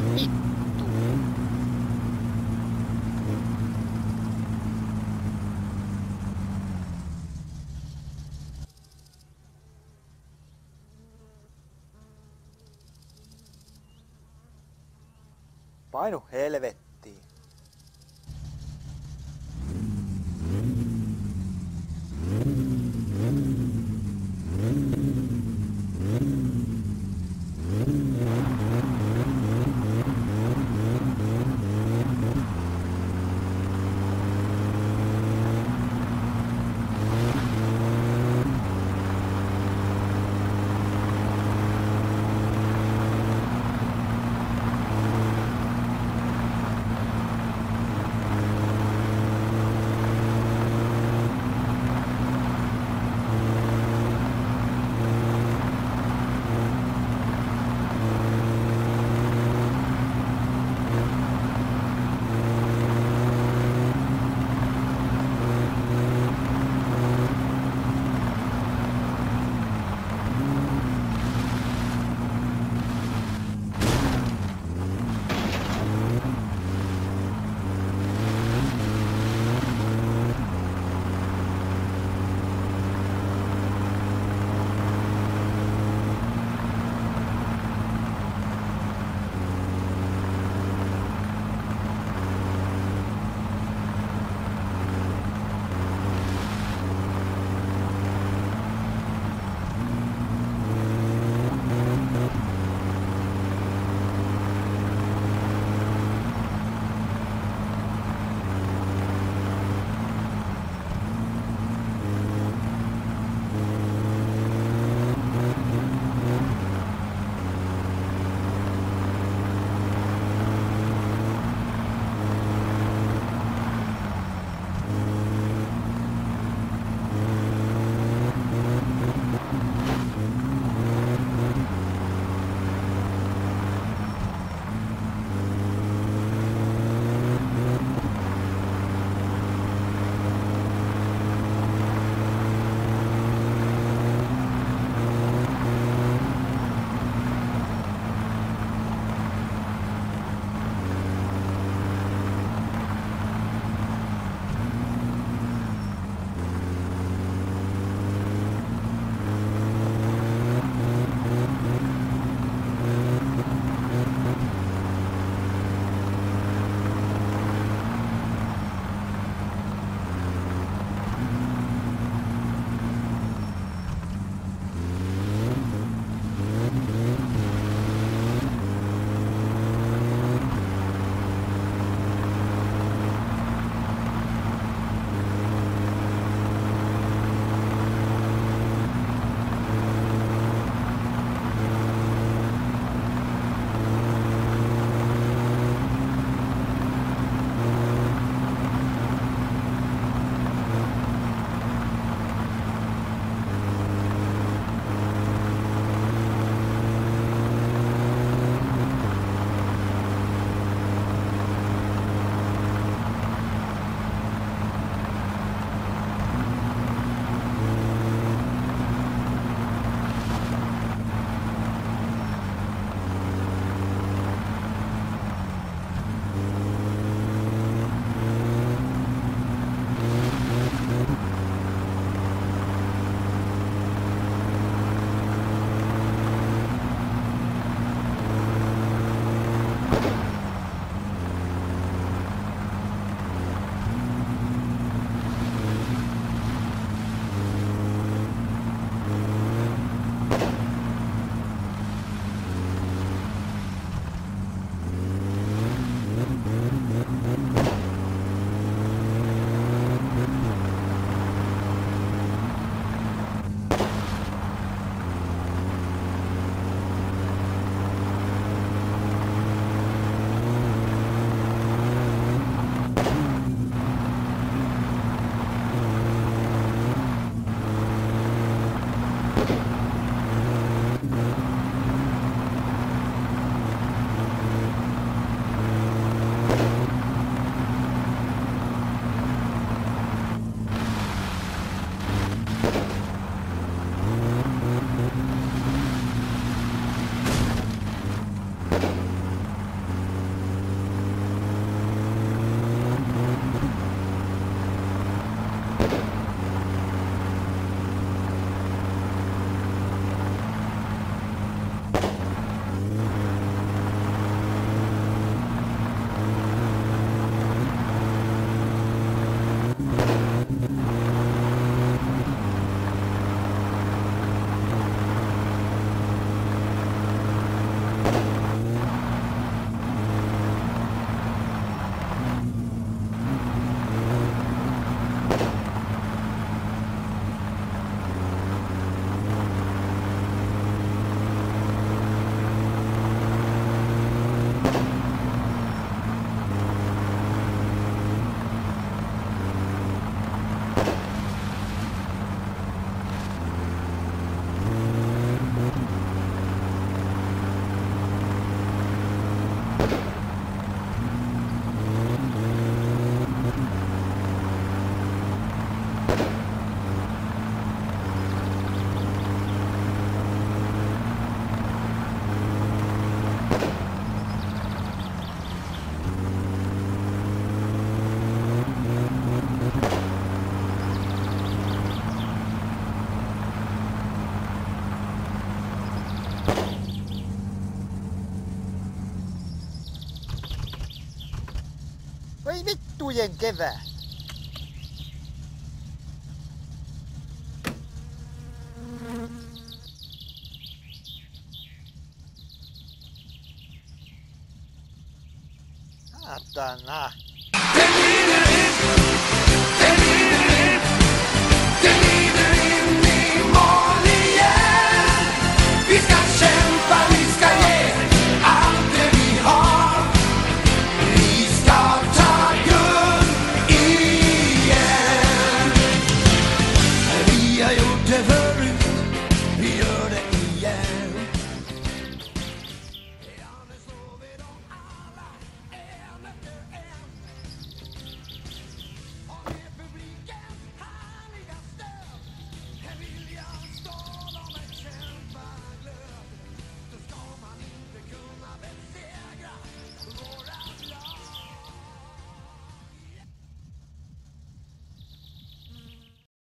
Victor. Painu helvetti. É, é million giver. I've done that.